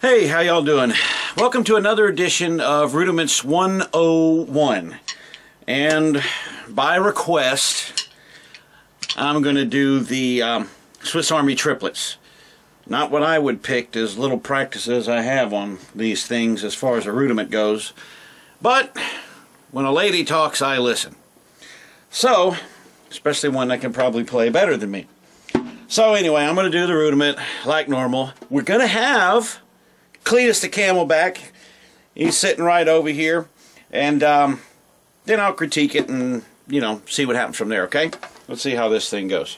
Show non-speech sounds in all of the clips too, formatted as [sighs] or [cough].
Hey, how y'all doing? Welcome to another edition of Rudiments 101. And by request, I'm going to do the um, Swiss Army triplets. Not what I would pick as little practices I have on these things as far as a rudiment goes. But when a lady talks, I listen. So, especially one that can probably play better than me. So anyway, I'm going to do the rudiment like normal. We're going to have Cletus the Camelback. He's sitting right over here. And um, then I'll critique it and, you know, see what happens from there, okay? Let's see how this thing goes.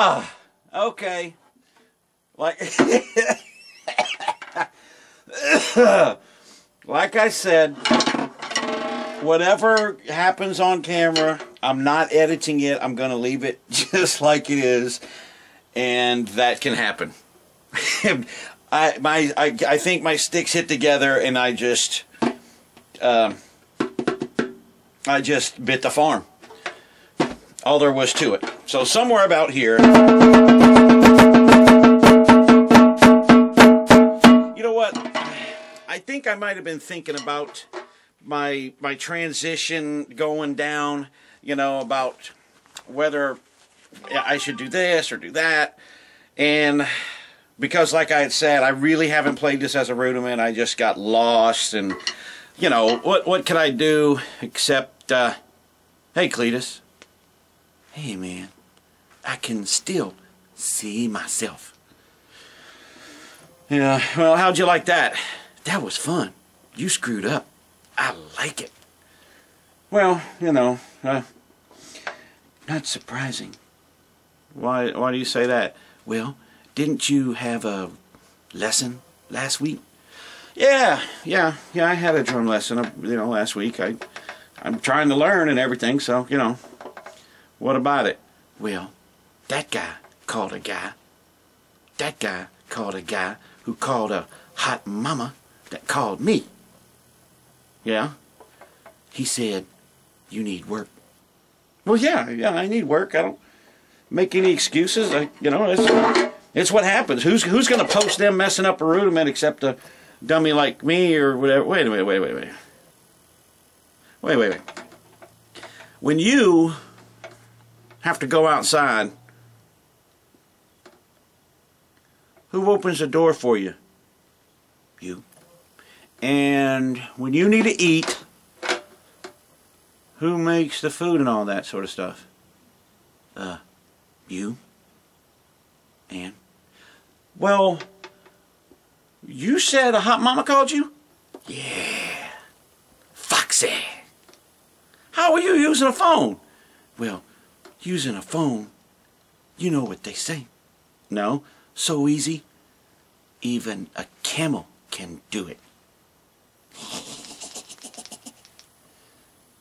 Ah, [sighs] okay. Like, [laughs] like I said, whatever happens on camera, I'm not editing it. I'm going to leave it [laughs] just like it is, and that can happen. [laughs] I my I, I think my sticks hit together, and I just, um, I just bit the farm all there was to it. So somewhere about here. You know what? I think I might have been thinking about my my transition going down, you know, about whether I should do this or do that. And because like I had said, I really haven't played this as a rudiment. I just got lost and you know, what what can I do except uh hey Cletus, hey man, I can still see myself. Yeah, well, how'd you like that? That was fun. You screwed up. I like it. Well, you know, uh, not surprising. Why, why do you say that? Well, didn't you have a lesson last week? Yeah, yeah, yeah, I had a drum lesson, uh, you know, last week. I, I'm trying to learn and everything, so, you know, what about it? Well, that guy called a guy. That guy called a guy who called a hot mama that called me. Yeah? He said, you need work. Well, yeah, yeah, I need work. I don't make any excuses. I, you know, it's, it's what happens. Who's, who's going to post them messing up a rudiment except a dummy like me or whatever? Wait a minute, wait, wait, wait. Wait, wait, wait. When you have to go outside, who opens the door for you? You. And when you need to eat, who makes the food and all that sort of stuff? Uh, you. And? Well, you said a hot mama called you? Yeah. Foxy. How are you using a phone? Well, using a phone, you know what they say. No, so easy. Even a camel can do it.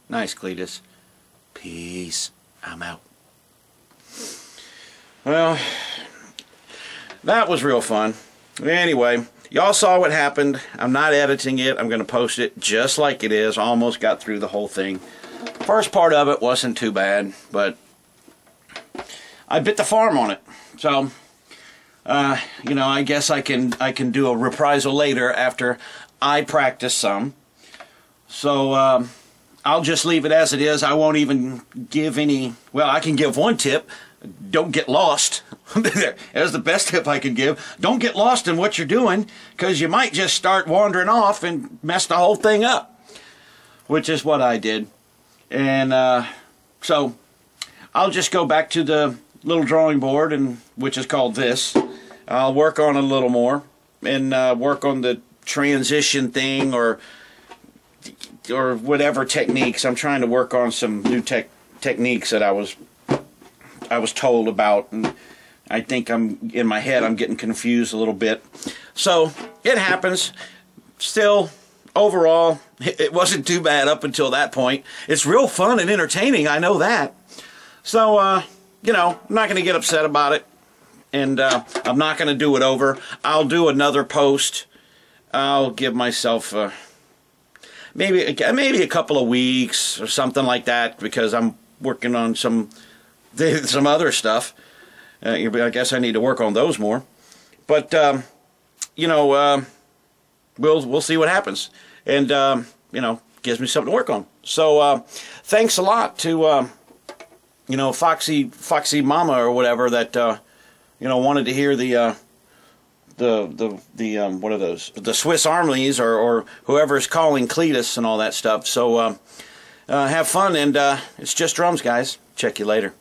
nice, Cletus. Peace. I'm out. Well, that was real fun. Anyway, y'all saw what happened. I'm not editing it. I'm going to post it just like it is. Almost got through the whole thing. First part of it wasn't too bad, but I bit the farm on it. So, uh, you know, I guess I can I can do a reprisal later after I practice some. So, um, I'll just leave it as it is. I won't even give any, well, I can give one tip. Don't get lost. [laughs] That's the best tip I can give. Don't get lost in what you're doing because you might just start wandering off and mess the whole thing up. Which is what I did. And, uh, So I'll just go back to the little drawing board, and which is called this. I'll work on a little more and uh, work on the transition thing or or whatever techniques. I'm trying to work on some new tech techniques that I was I was told about, and I think I'm in my head. I'm getting confused a little bit. So it happens. Still, overall, [laughs] it wasn't too bad up until that point. It's real fun and entertaining. I know that. So, uh, you know, I'm not going to get upset about it. And uh, I'm not going to do it over. I'll do another post. I'll give myself uh, maybe maybe a couple of weeks or something like that because I'm working on some [laughs] some other stuff. Uh, I guess I need to work on those more. But um, you know, uh, we'll we'll see what happens, and um, you know, gives me something to work on. So uh, thanks a lot to uh, you know Foxy Foxy Mama or whatever that uh, you know wanted to hear the uh, the the the um, what are those the Swiss Armies or or whoever's calling Cletus and all that stuff. So uh, uh, have fun and uh, it's just drums, guys. Check you later.